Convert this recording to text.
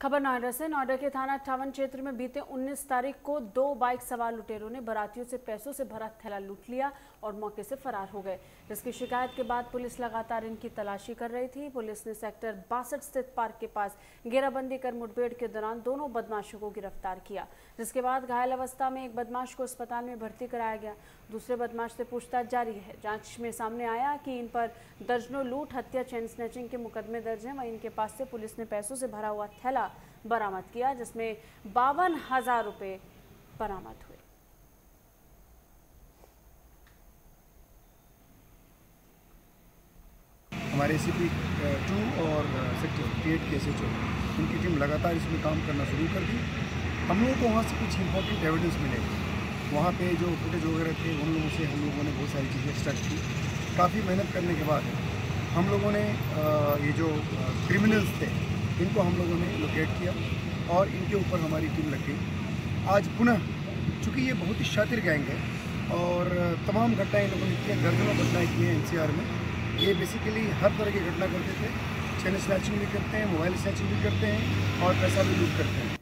खबर नोएडा से नोएडा के थाना अट्ठावन क्षेत्र में बीते 19 तारीख को दो बाइक सवार लुटेरों ने बरातियों से पैसों से भरा थैला लूट लिया और मौके से फरार हो गए। जिसकी शिकायत के बाद पुलिस लगातार इनकी तलाशी कर रही थी। पुलिस ने सेक्टर बासठ स्थित पार्क के पास घेराबंदी कर मुठभेड़ के दौरान दोनों बदमाशों को गिरफ़्तार किया। जिसके बाद घायल अवस्था में एक बदमाश को अस्पताल में भर्ती कराया गया। दूसरे बदमाश से पूछताछ जारी है। जाँच में सामने आया कि इन पर दर्जनों लूट, हत्या, चैन स्नैचिंग के मुकदमे दर्ज हैं। वहीं इनके पास से पुलिस ने पैसों से भरा हुआ थैला बरामद किया, जिसमें बावन हज़ार रुपए बरामद हुए। हमारे सी पी टू और सेक्टर फिफ्टी एट के ओ उनकी टीम लगातार इसमें काम करना शुरू कर दी। हम लोगों को वहाँ से कुछ इंपॉर्टेंट एविडेंस मिले। वहाँ पे जो फुटेज वगैरह थे, उन लोगों से हम लोगों ने बहुत सारी चीज़ें एक्सट्रैक्ट की। काफ़ी मेहनत करने के बाद हम लोगों ने ये जो क्रिमिनल्स थे इनको हम लोगों ने लोकेट किया और इनके ऊपर हमारी टीम लग गई आज पुनः, चूँकि ये बहुत ही शातिर गैंग है और तमाम घटनाएँ इन लोगों ने की दर्जनों घटनाएँ किए हैं एनसीआर में। ये बेसिकली हर तरह की घटना करते थे। चैन स्नैचिंग भी करते हैं मोबाइल स्नैचिंग भी करते हैं और पैसा भी लूट करते हैं।